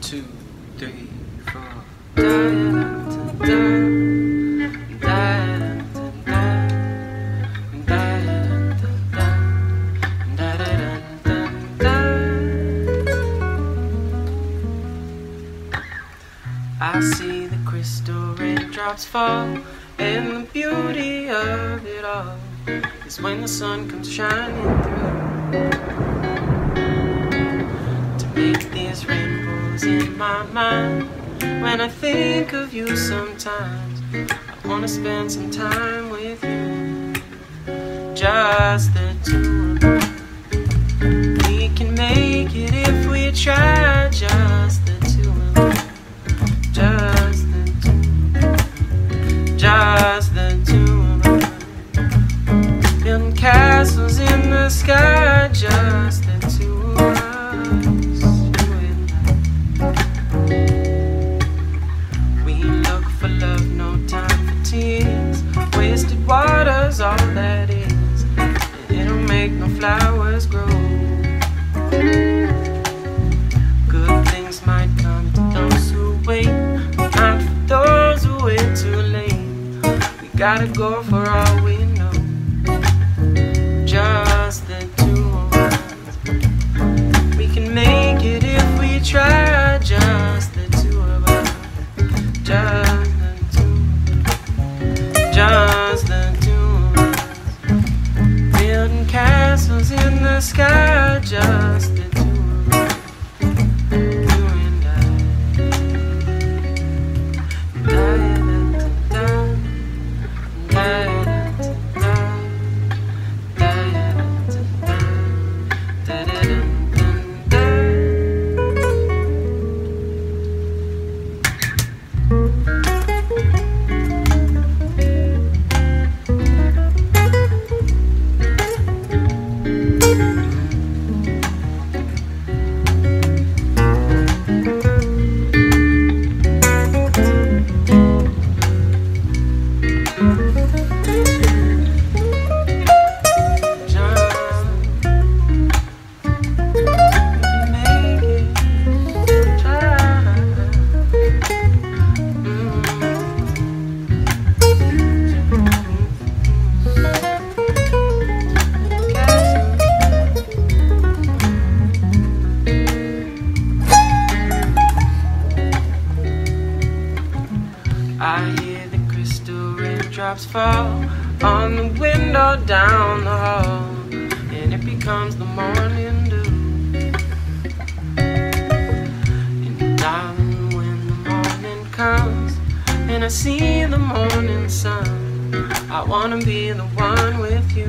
two, three, four. I see the crystal raindrops fall, and the beauty of it all is when the sun comes shining through. My mind. When I think of you sometimes, I wanna spend some time with you, just the two of us. We can make it if we try, just the two of us. Just the two, just the two of us. Building castles in the sky, gotta go for all we raindrops fall on the window down the hall, and it becomes the morning dew. And darling, when the morning comes and I see the morning sun, I wanna be the one with you,